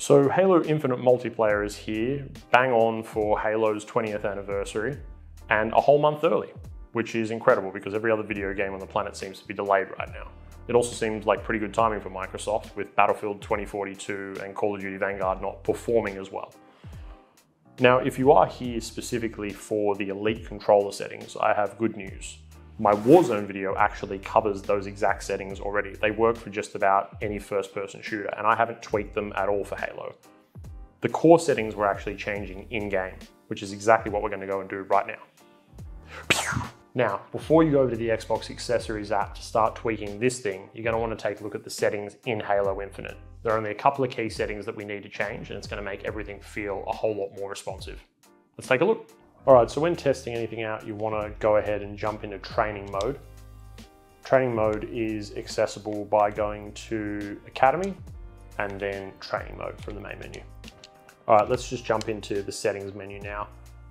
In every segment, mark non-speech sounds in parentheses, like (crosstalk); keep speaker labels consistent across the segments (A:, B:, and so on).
A: So Halo Infinite multiplayer is here, bang on for Halo's 20th anniversary, and a whole month early, which is incredible because every other video game on the planet seems to be delayed right now. It also seems like pretty good timing for Microsoft with Battlefield 2042 and Call of Duty Vanguard not performing as well. Now, if you are here specifically for the Elite controller settings, I have good news. My Warzone video actually covers those exact settings already. They work for just about any first person shooter and I haven't tweaked them at all for Halo. The core settings were actually changing in-game, which is exactly what we're gonna go and do right now. Now, before you go over to the Xbox Accessories app to start tweaking this thing, you're gonna to want to take a look at the settings in Halo Infinite. There are only a couple of key settings that we need to change and it's gonna make everything feel a whole lot more responsive. Let's take a look. All right, so when testing anything out, you wanna go ahead and jump into training mode. Training mode is accessible by going to Academy and then training mode from the main menu. All right, let's just jump into the settings menu now.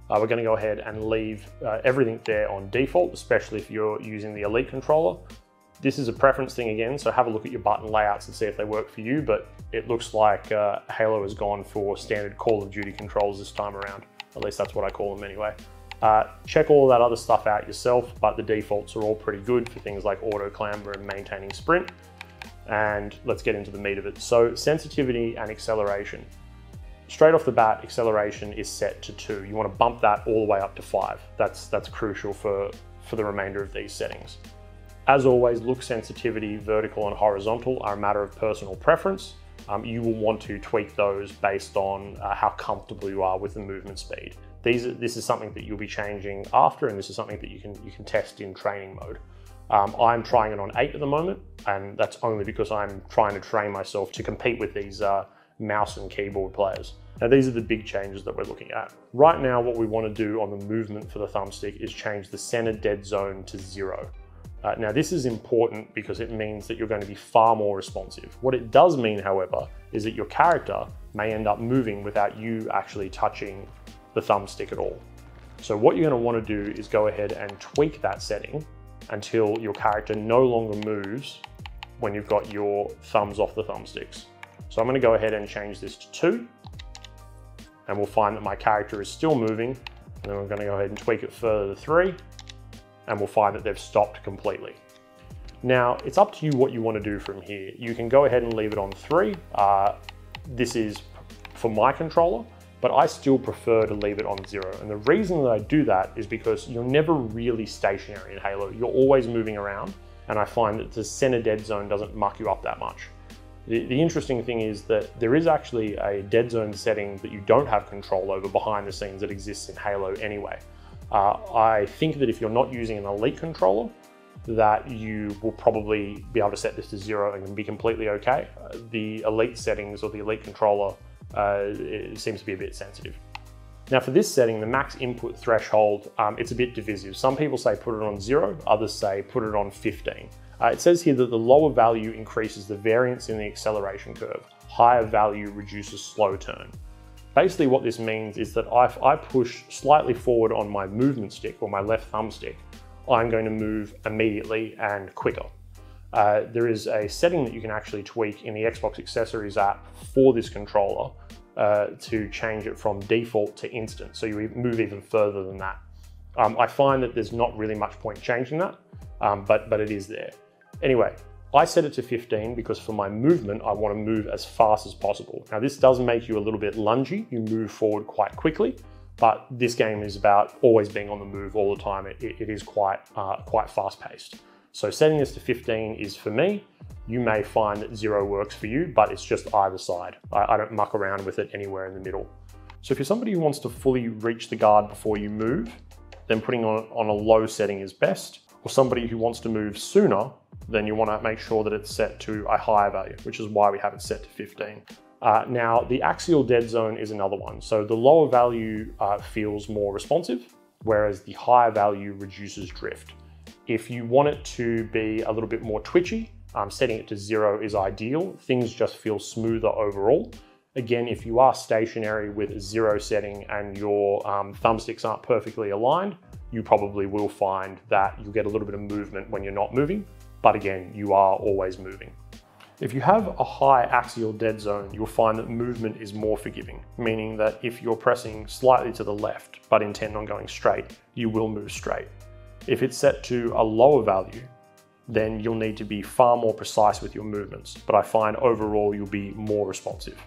A: Uh, we're gonna go ahead and leave uh, everything there on default, especially if you're using the Elite controller. This is a preference thing again, so have a look at your button layouts and see if they work for you, but it looks like uh, Halo has gone for standard Call of Duty controls this time around. At least that's what I call them anyway. Uh, check all that other stuff out yourself, but the defaults are all pretty good for things like auto clamber and maintaining sprint. And let's get into the meat of it. So sensitivity and acceleration. Straight off the bat, acceleration is set to two. You want to bump that all the way up to five. That's, that's crucial for, for the remainder of these settings. As always, look sensitivity, vertical and horizontal are a matter of personal preference. Um, you will want to tweak those based on uh, how comfortable you are with the movement speed. These, this is something that you'll be changing after, and this is something that you can, you can test in training mode. Um, I'm trying it on eight at the moment, and that's only because I'm trying to train myself to compete with these uh, mouse and keyboard players. Now these are the big changes that we're looking at. Right now what we want to do on the movement for the thumbstick is change the center dead zone to zero. Uh, now this is important because it means that you're going to be far more responsive. What it does mean, however, is that your character may end up moving without you actually touching the thumbstick at all. So what you're going to want to do is go ahead and tweak that setting until your character no longer moves when you've got your thumbs off the thumbsticks. So I'm gonna go ahead and change this to two, and we'll find that my character is still moving, and then we're gonna go ahead and tweak it further to three, and we'll find that they've stopped completely. Now, it's up to you what you wanna do from here. You can go ahead and leave it on three. Uh, this is for my controller, but I still prefer to leave it on zero. And the reason that I do that is because you're never really stationary in Halo. You're always moving around, and I find that the center dead zone doesn't muck you up that much. The, the, interesting thing is that there is actually a dead zone setting that you don't have control over behind the scenes that exists in Halo anyway. Uh, I think that if you're not using an Elite controller, that you will probably be able to set this to zero and be completely okay. The Elite settings or the Elite controller uh, seems to be a bit sensitive. Now for this setting, the max input threshold, um, it's a bit divisive. Some people say put it on zero, others say put it on 15. Uh, it says here that the lower value increases the variance in the acceleration curve. Higher value reduces slow turn. Basically what this means is that if I push slightly forward on my movement stick or my left thumbstick, I'm going to move immediately and quicker. Uh, there is a setting that you can actually tweak in the Xbox Accessories app for this controller uh, to change it from default to instant. So you move even further than that. Um, I find that there's not really much point changing that, um, but, but it is there. Anyway, I set it to 15 because for my movement, I want to move as fast as possible. Now this does make you a little bit lungy. You move forward quite quickly, but this game is about always being on the move all the time. it, it is quite, uh, quite fast paced. So setting this to 15 is for me. You may find that zero works for you, but it's just either side. I, I don't muck around with it anywhere in the middle. So if you're somebody who wants to fully reach the guard before you move, then putting on, on a low setting is best. Or somebody who wants to move sooner, then you want to make sure that it's set to a higher value, which is why we have it set to 15. Uh, now, the axial dead zone is another one. So the lower value uh, feels more responsive, whereas the higher value reduces drift. If you want it to be a little bit more twitchy, um, setting it to zero is ideal. Things just feel smoother overall. Again, if you are stationary with a zero setting and your um, thumbsticks aren't perfectly aligned, you probably will find that you'll get a little bit of movement when you're not moving. But again, you are always moving. If you have a high axial dead zone, you'll find that movement is more forgiving, meaning that if you're pressing slightly to the left, but intent on going straight, you will move straight. If it's set to a lower value, then you'll need to be far more precise with your movements, but I find overall you'll be more responsive.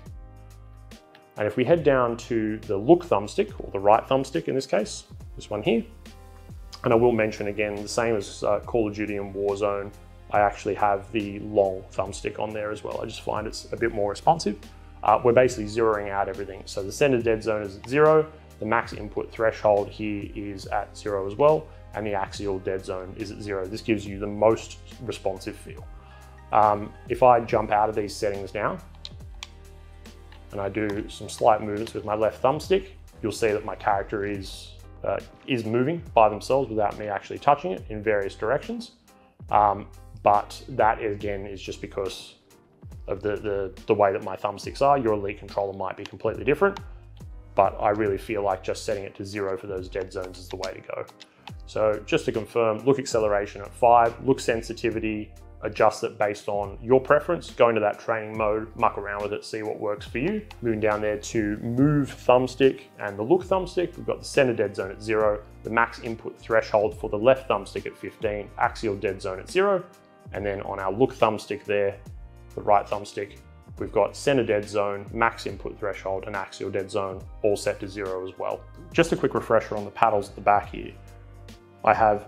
A: And if we head down to the look thumbstick, or the right thumbstick in this case, this one here, and I will mention again, the same as uh, Call of Duty and Warzone, I actually have the long thumbstick on there as well. I just find it's a bit more responsive. Uh, we're basically zeroing out everything. So the center dead zone is at zero, the max input threshold here is at zero as well, and the axial dead zone is at zero. This gives you the most responsive feel. Um, if I jump out of these settings now, and I do some slight movements with my left thumbstick, you'll see that my character is, uh, is moving by themselves without me actually touching it in various directions. Um, but that again is just because of the, the, the way that my thumbsticks are. Your Elite controller might be completely different, but I really feel like just setting it to zero for those dead zones is the way to go. So just to confirm, look acceleration at five, look sensitivity, adjust it based on your preference, go into that training mode, muck around with it, see what works for you. Moving down there to move thumbstick and the look thumbstick, we've got the center dead zone at zero, the max input threshold for the left thumbstick at 15, axial dead zone at zero, and then on our look thumbstick there, the right thumbstick, we've got center dead zone, max input threshold, and axial dead zone all set to zero as well. Just a quick refresher on the paddles at the back here. I have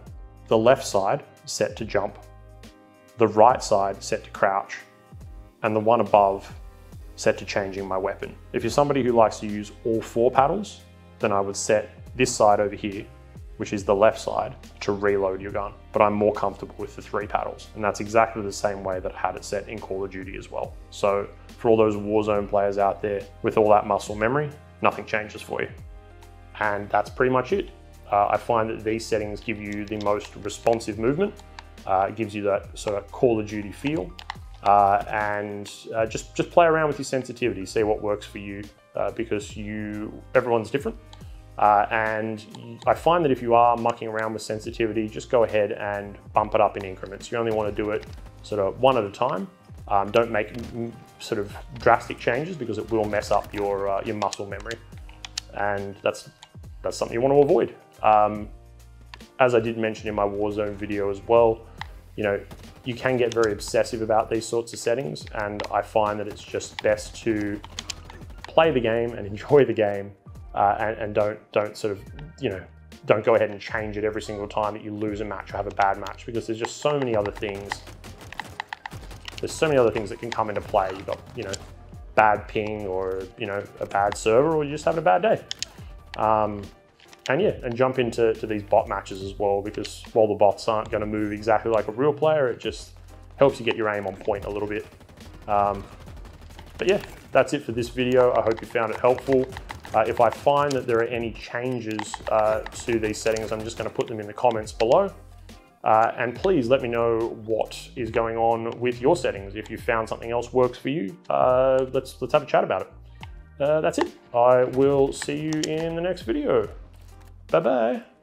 A: the left side set to jump, the right side set to crouch, and the one above set to changing my weapon. If you're somebody who likes to use all four paddles, then I would set this side over here which is the left side, to reload your gun. But I'm more comfortable with the three paddles. And that's exactly the same way that I had it set in Call of Duty as well. So for all those Warzone players out there with all that muscle memory, nothing changes for you. And that's pretty much it. Uh, I find that these settings give you the most responsive movement. Uh, it gives you that sort of Call of Duty feel. Uh, and uh, just, just play around with your sensitivity, see what works for you uh, because you everyone's different. Uh, and I find that if you are mucking around with sensitivity, just go ahead and bump it up in increments. You only want to do it sort of one at a time. Um, don't make sort of drastic changes because it will mess up your, uh, your muscle memory. And that's, that's something you want to avoid. Um, as I did mention in my Warzone video as well, you know, you can get very obsessive about these sorts of settings and I find that it's just best to play the game and (laughs) enjoy the game uh, and, and don't don't sort of you know don't go ahead and change it every single time that you lose a match or have a bad match because there's just so many other things. There's so many other things that can come into play. You've got you know bad ping or you know a bad server or you're just having a bad day. Um, and yeah, and jump into to these bot matches as well because while the bots aren't going to move exactly like a real player, it just helps you get your aim on point a little bit. Um, but yeah, that's it for this video. I hope you found it helpful. Uh, if I find that there are any changes uh, to these settings, I'm just going to put them in the comments below. Uh, and please let me know what is going on with your settings. If you found something else works for you, uh, let's, let's have a chat about it. Uh, that's it. I will see you in the next video. Bye-bye.